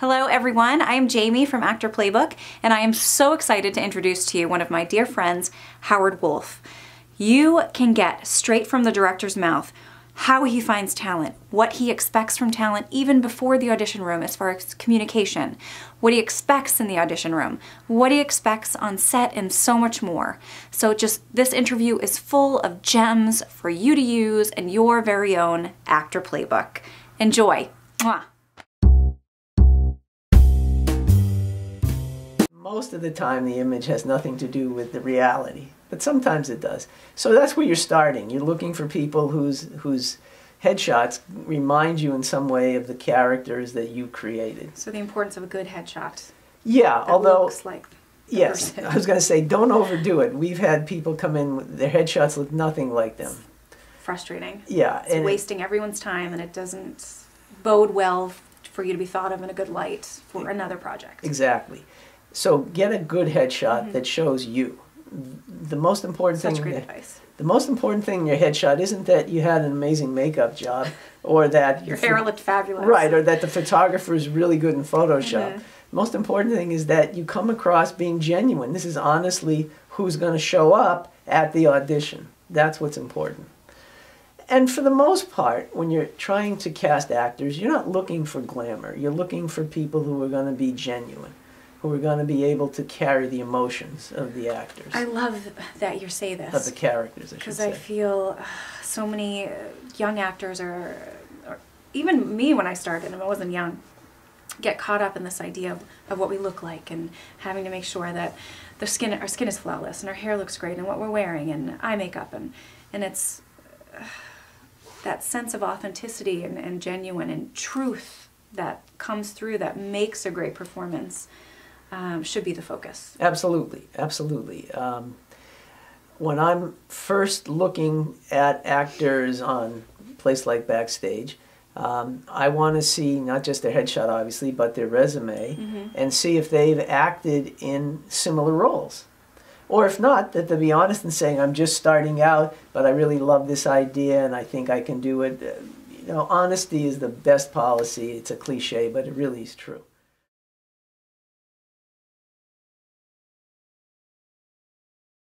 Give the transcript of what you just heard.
Hello everyone, I am Jami from Actor Playbook, and I am so excited to introduce to you one of my dear friends, Howard Wolf. You can get straight from the director's mouth how he finds talent, what he expects from talent even before the audition room as far as communication, what he expects in the audition room, what he expects on set, and so much more. So just this interview is full of gems for you to use in your very own actor playbook. Enjoy. Mwah. Most of the time the image has nothing to do with the reality, but sometimes it does. So that's where you're starting. You're looking for people whose whose headshots remind you in some way of the characters that you created. So the importance of a good headshot. Yeah, although looks like yes, person. I was going to say don't overdo it. We've had people come in with their headshots look nothing like them. frustrating. Yeah, It's and it- wasting everyone's time and it doesn't bode well for you to be thought of in a good light for another project. exactly. So get a good headshot that shows you. The most important Mm-hmm. Such thing great advice. The most important thing in your headshot isn't that you had an amazing makeup job or that Your hair pho- looked fabulous. right or that the photographer is really good in Photoshop. Mhm. Most important thing is that you come across being genuine. This is honestly who's going to show up at the audition. That's what's important. And for the most part, when you're trying to cast actors, you're not looking for glamour. You're looking for people who are going to be genuine, who are going to be able to carry the emotions of the actors, I love that you say this. of the characters, I should because. I feel uh, so many young actors are, or even me when I started, and I wasn't young, get caught up in this idea of, of what we look like and having to make sure that the skin our skin is flawless and our hair looks great and what we're wearing and eye makeup and and it's uh, that sense of authenticity and, and genuine and truth that comes through that makes a great performance um, should be the focus. Absolutely, absolutely. Um, when I'm first looking at actors on a place like Backstage, um, I want to see not just their headshot, obviously, but their resume, and see if they've acted in similar roles. Or if not, that to be honest and saying, I'm just starting out, but I really love this idea and I think I can do it. Uh, You know, honesty is the best policy. It's a cliche, but it really is true.